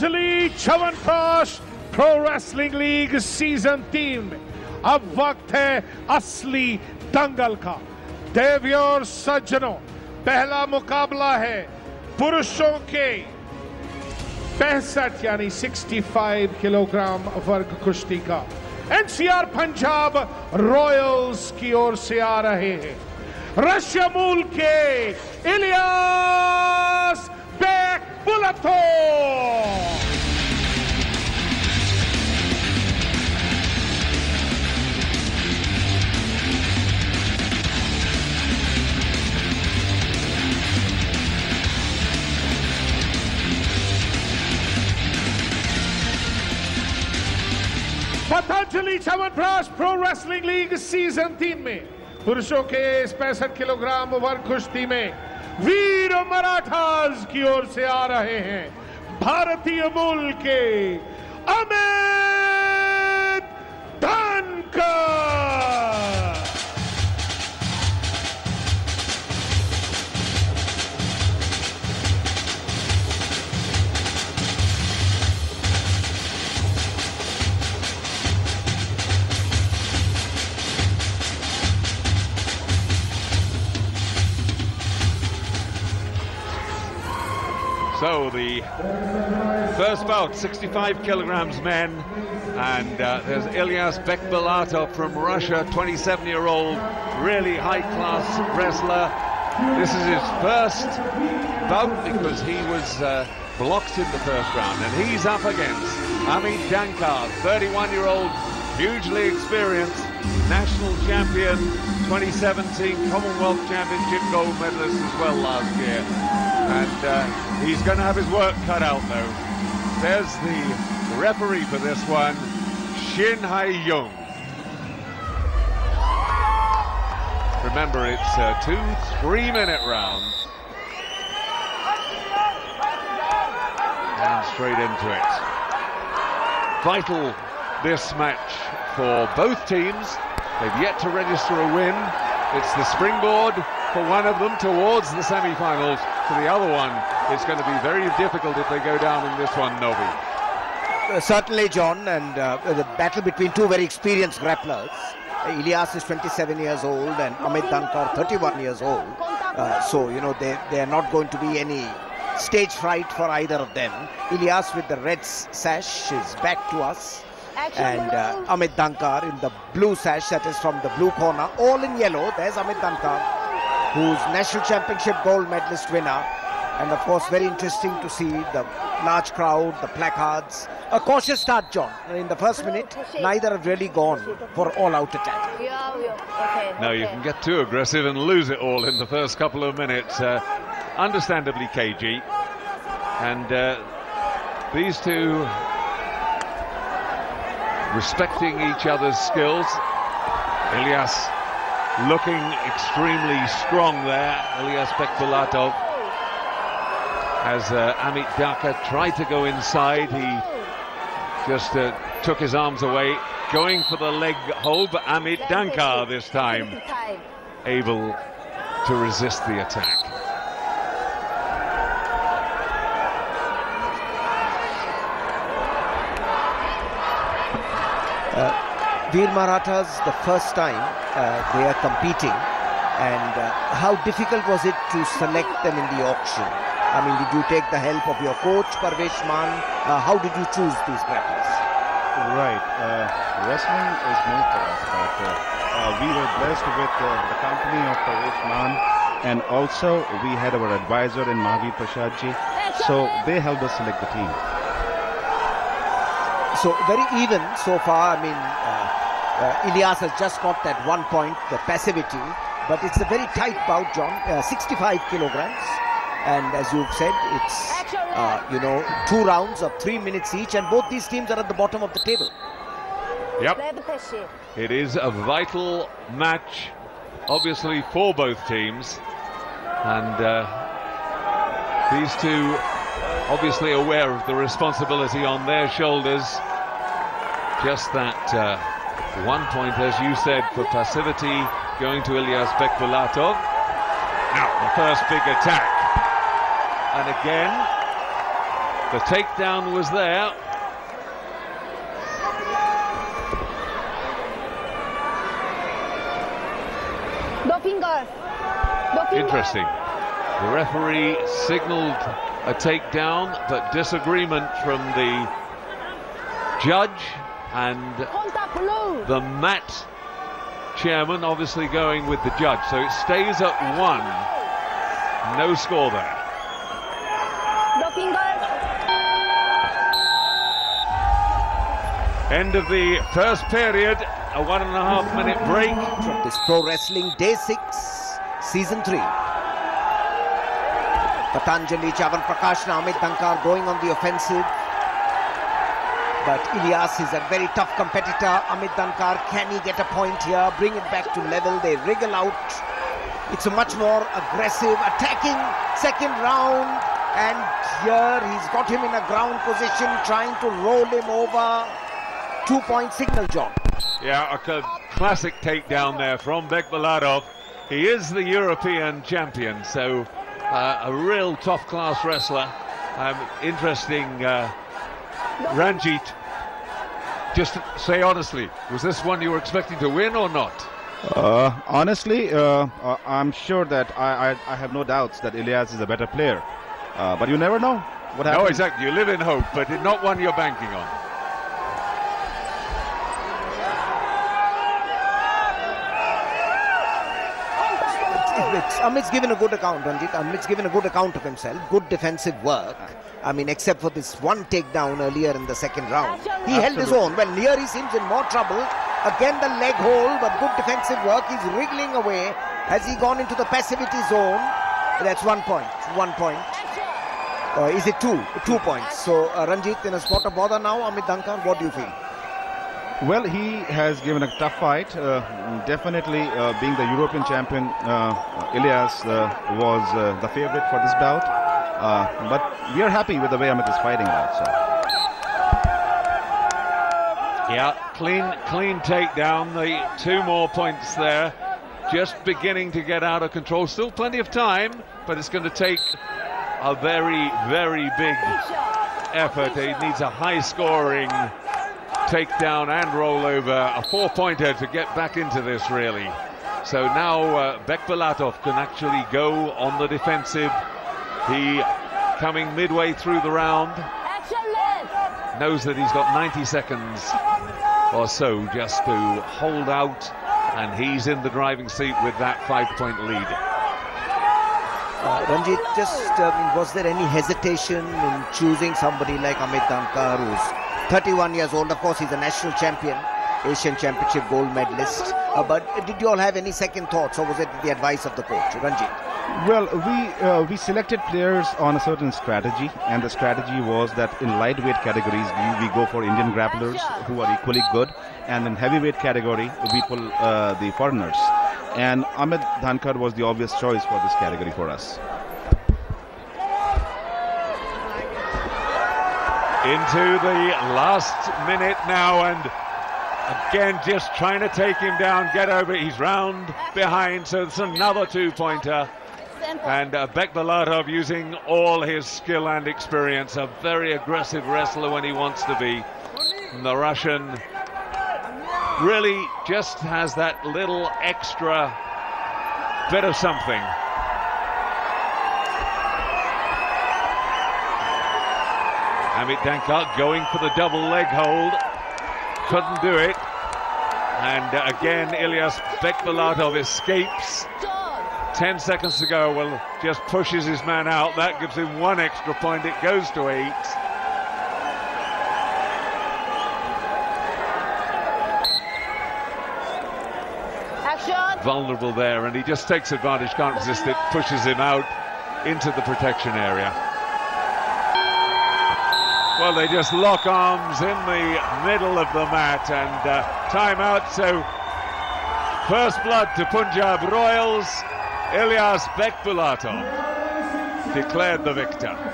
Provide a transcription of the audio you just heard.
Patanjali chyawanprash pro wrestling league season तीन में अब वक्त है असली दंगल का। देवियों और सज्जनों, पहला मुकाबला है पुरुषों के पैंसठ, यानी 65 किलोग्राम वर्ग कुश्ती का। एनसीआर पंजाब रॉयल्स की ओर से आ रहे हैं। रशिया मूल के Ilyas बुलथो Patanjali chyawanprash pro wrestling league season तीन में। पुरुषों के पैंसठ किलोग्राम वर्ग कुश्ती में वीर मराठास की ओर से आ रहे हैं भारतीय मूल के Amit So the first bout, 65 kilograms men, and uh, there's Ilyas Bekbulatov from Russia, 27-year-old, really high-class wrestler. This is his first bout because he was uh, blocked in the first round, and he's up against Amit Dhankar, 31-year-old, hugely experienced, national champion, 2017 Commonwealth Championship gold medalist as well last year. And uh, he's going to have his work cut out, though. There's the referee for this one, Shin Hae-young. Remember, it's uh, two three-minute rounds. And straight into it. Vital, this match for both teams. They've yet to register a win. It's the springboard for one of them towards the semi-finals. For the other one, it's going to be very difficult if they go down in this one, Novi. Uh, certainly, John, and uh, the battle between two very experienced grapplers. Ilyas is 27 years old and Amit Dhankar 31 years old. Uh, so, you know, they, they are not going to be any stage fright for either of them. Ilyas with the red sash is back to us. And uh, Amit Dhankar in the blue sash, that is from the blue corner. All in yellow, there's Amit Dhankar, who's national championship gold medalist winner. And of course, very interesting to see the large crowd, the placards. A cautious start, John. In the first minute, neither have really gone for all-out attack. No, you can get too aggressive and lose it all in the first couple of minutes. Uh, understandably cagey. And uh, these two respecting each other's skills. Ilyas looking extremely strong there. Elias Bekbulatov as uh, Amit Daka tried to go inside. He just uh, took his arms away, going for the leg hold, but Amit Dhankar this time able to resist the attack. Veer Marathas, the first time uh, they are competing, and uh, how difficult was it to select them in the auction? I mean, did you take the help of your coach, Parvesh Man? Uh, how did you choose these grapplers? Right. Uh, wrestling is new for us, but uh, uh, we were blessed with the company of Parvesh Man, and also we had our advisor in Mahavir Prasadji, so they helped us select the team. So very even so far. I mean, uh, uh, Ilyas has just got that one point, the passivity, but it's a very tight bout, John. Uh, 65 kilograms, and as you've said, it's uh, you know two rounds of three minutes each, and both these teams are at the bottom of the table. Yep. It is a vital match, obviously, for both teams. And uh, these two obviously aware of the responsibility on their shoulders. Just that uh, one point, as you said, for passivity going to Ilyas Bekbulatov. Now, the first big attack. And again, The takedown was there. Interesting. The referee signaled a takedown, but disagreement from the judge and the mat chairman obviously going with the judge. So it stays at one. No score there. End of the first period, a one and a half minute break. From this Pro Wrestling Day 6, Season 3. Patanjali, Chyawanprash and Amit Dhankar going on the offensive. But Ilyas is a very tough competitor. Amit Dhankar, can he get a point here? Bring it back to level. They wriggle out. It's a much more aggressive, attacking second round. And here he's got him in a ground position, trying to roll him over. Two-point signal, John. Yeah, a classic takedown there from Bekbulatov. He is the European champion, so uh, a real top-class wrestler. Um, interesting, uh, Ranjit. Just say honestly, was this one you were expecting to win or not? Uh, honestly, uh, uh, I'm sure that I, I, I, have no doubts that Ilyas is a better player. Uh, but you never know what happens. No, exactly. You live in hope, but not one you're banking on. Amit's given a good account, Ranjit. Amit's given a good account of himself. Good defensive work. I mean, except for this one takedown earlier in the second round. He Absolutely. held his own. Well, near he seems in more trouble. Again, the leg hold, but good defensive work. He's wriggling away. Has he gone into the passivity zone? That's one point. One point. Uh, is it two? Two points. So, uh, Ranjit in a spot of bother now. Amit Dhankar, what do you feel? Well, he has given a tough fight. Uh, definitely, uh, being the European champion, uh, Ilyas uh, was uh, the favorite for this bout. Uh, but we are happy with the way Amit is fighting now. So. Yeah, clean, clean takedown. The two more points there. Just beginning to get out of control. Still plenty of time, but it's going to take a very, very big effort. He needs a high-scoring takedown and rollover, a four-pointer to get back into this, really. So now uh, Bekbulatov can actually go on the defensive. He, coming midway through the round, knows that he's got 90 seconds or so just to hold out, and he's in the driving seat with that five-point lead. Uh, Ranjit, just uh, was there any hesitation in choosing somebody like Amit Dhankar, who's 31 years old. Of course, he's a national champion, Asian Championship gold medalist. Uh, but did you all have any second thoughts, or was it the advice of the coach, Ranjit? Well, we uh, we selected players on a certain strategy, and the strategy was that in lightweight categories we, we go for Indian grapplers who are equally good, and in heavyweight category we pull uh, the foreigners. And Amit Dhankar was the obvious choice for this category for us. Into the last minute now and again just trying to take him down get over. He's round behind so it's another two-pointer. And uh, Bekbulatov using all his skill and experience a very aggressive wrestler when he wants to be. And the Russian really just has that little extra bit of something Amit Dhankar going for the double leg hold. Couldn't do it. And uh, again, Ilyas Bekbulatov escapes. 10 seconds to go. Well, just pushes his man out. That gives him one extra point. It goes to eight. Vulnerable there, and he just takes advantage, can't resist it, pushes him out into the protection area. Well, they just lock arms in the middle of the mat and uh, timeout. So, first blood to Punjab Royals. Ilyas Bekbulatov declared the victor.